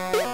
you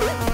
Woo!